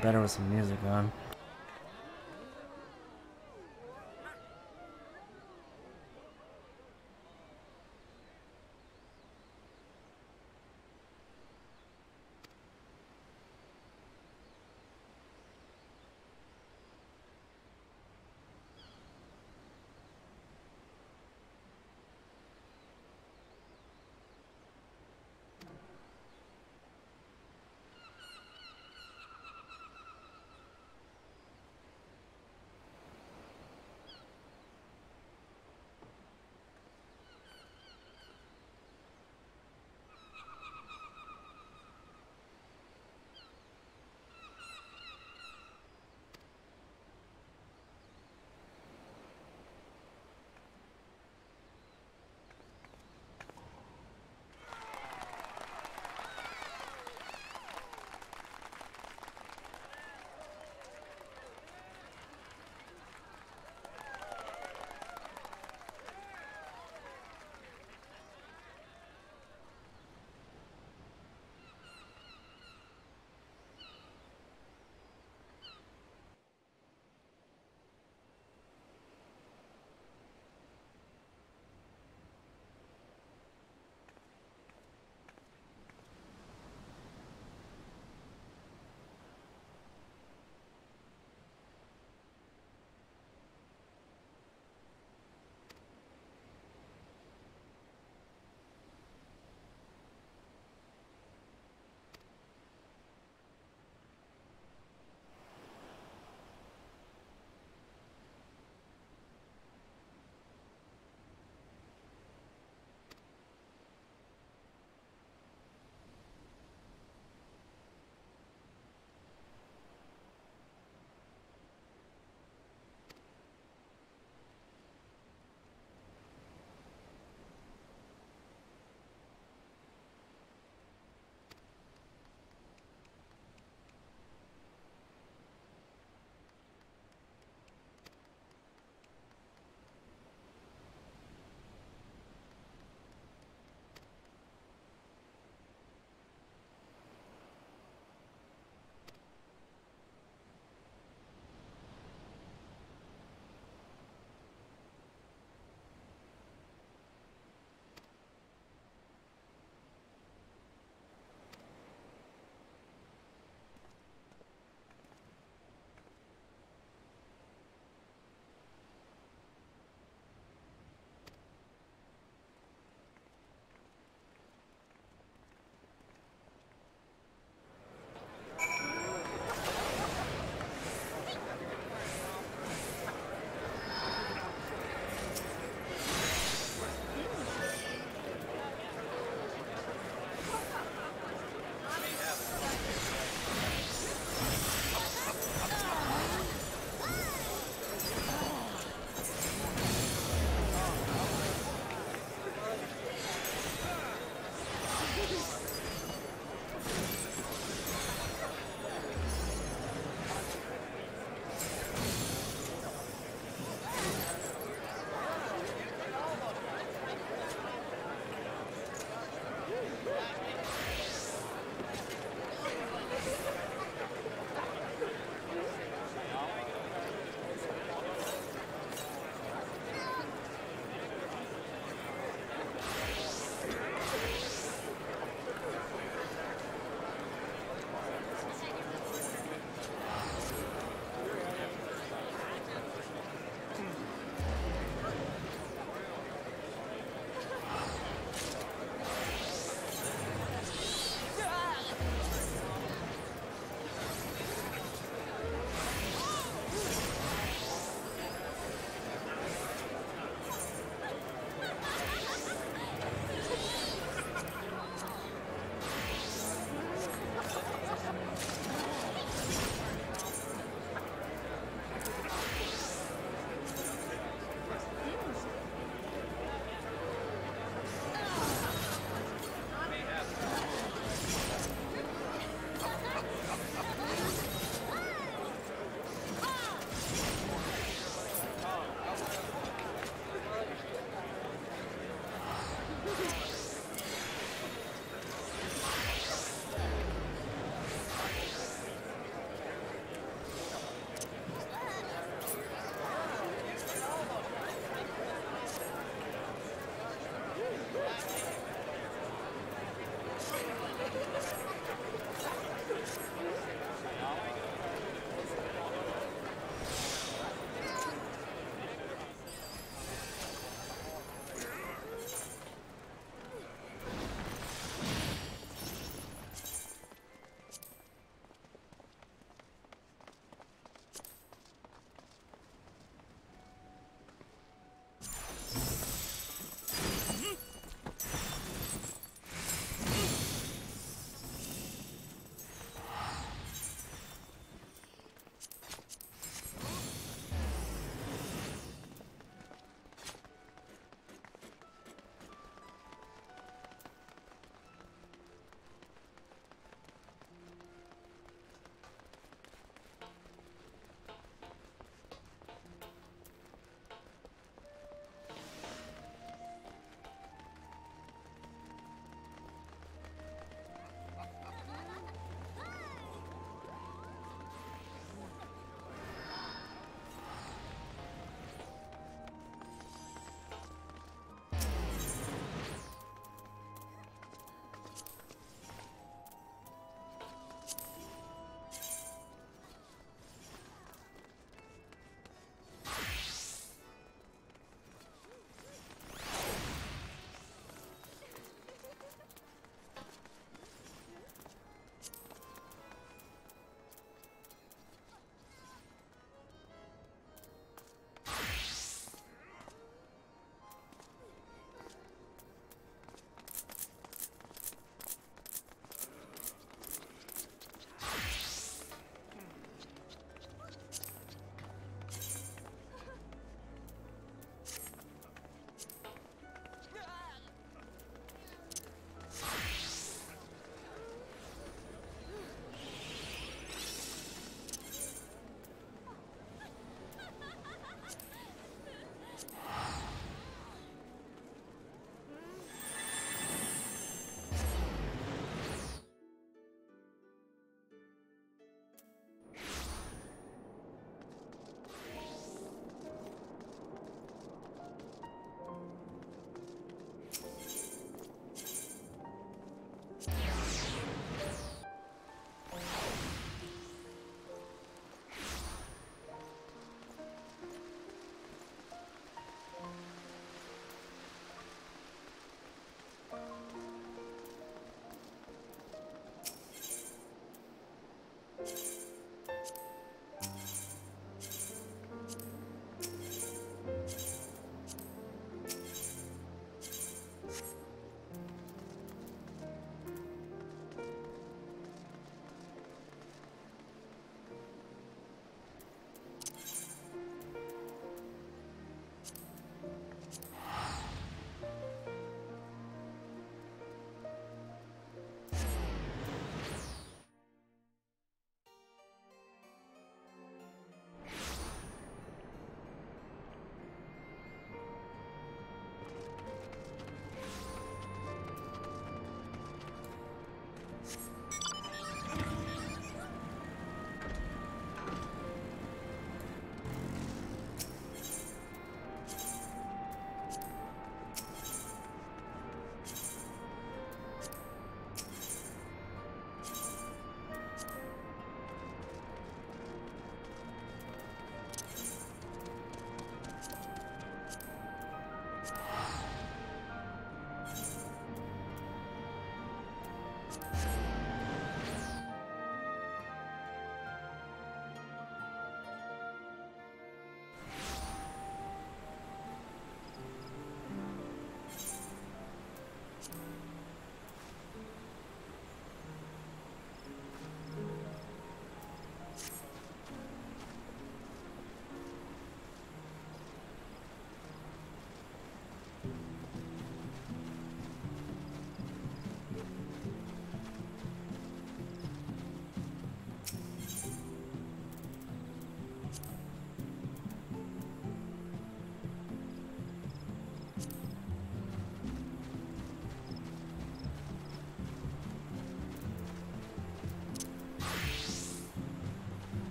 better with some music on.